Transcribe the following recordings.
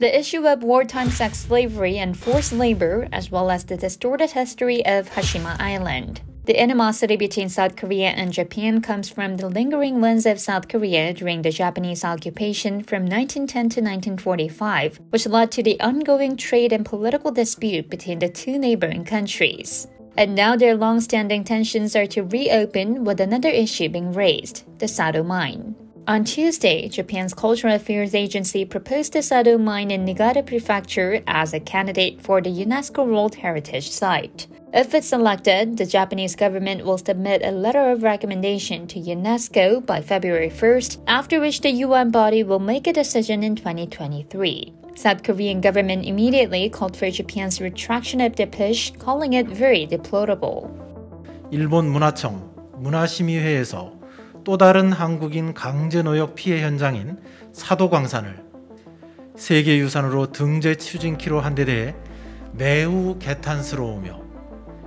The issue of wartime sex slavery and forced labor, as well as the distorted history of Hashima Island. The animosity between South Korea and Japan comes from the lingering wounds of South Korea during the Japanese occupation from 1910 to 1945, which led to the ongoing trade and political dispute between the two neighboring countries. And now their long standing tensions are to reopen with another issue being raised the Sado mine. On Tuesday, Japan's Cultural Affairs Agency proposed the Sado mine in Niigata Prefecture as a candidate for the UNESCO World Heritage Site. If it's selected, the Japanese government will submit a letter of recommendation to UNESCO by February 1st, after which the UN body will make a decision in 2023. South Korean government immediately called for Japan's retraction of the push, calling it very deplorable. 일본 문화청 문화심의회에서 또 다른 한국인 강제노역 피해 현장인 사도광산을 세계유산으로 등재 추진키로 한 데 대해 매우 개탄스러우며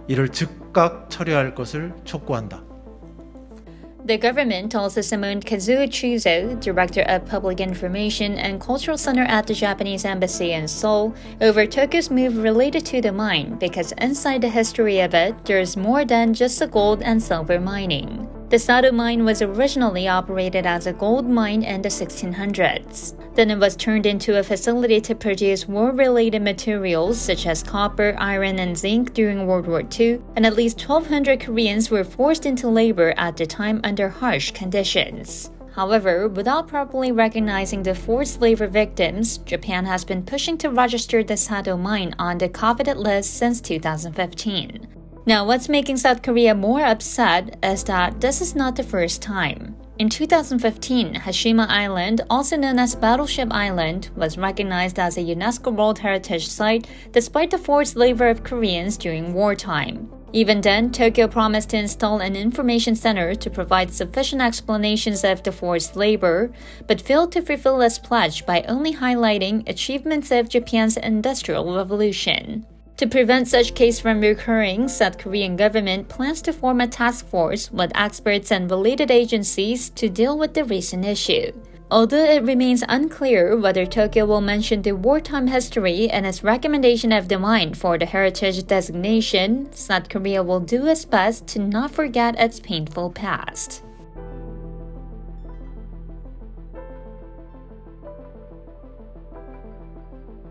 이를 즉각 처리할 것을 촉구한다. The government also summoned Kazuo Chuzo, Director of Public Information and Cultural Center at the Japanese Embassy in Seoul, over Tokyo's move related to the mine because inside the history of it, there's more than just the gold and silver mining. The Sado mine was originally operated as a gold mine in the 1600s. Then it was turned into a facility to produce war related materials such as copper, iron, and zinc during World War II, and at least 1,200 Koreans were forced into labor at the time under harsh conditions. However, without properly recognizing the forced labor victims, Japan has been pushing to register the Sado mine on the coveted list since 2015. Now, what's making South Korea more upset is that this is not the first time. In 2015, Hashima Island, also known as Battleship Island, was recognized as a UNESCO World Heritage Site despite the forced labor of Koreans during wartime. Even then, Tokyo promised to install an information center to provide sufficient explanations of the forced labor, but failed to fulfill its pledge by only highlighting achievements of Japan's Industrial Revolution. To prevent such case from recurring, South Korean government plans to form a task force with experts and related agencies to deal with the recent issue. Although it remains unclear whether Tokyo will mention the wartime history in its recommendation of the mine for the heritage designation, South Korea will do its best to not forget its painful past.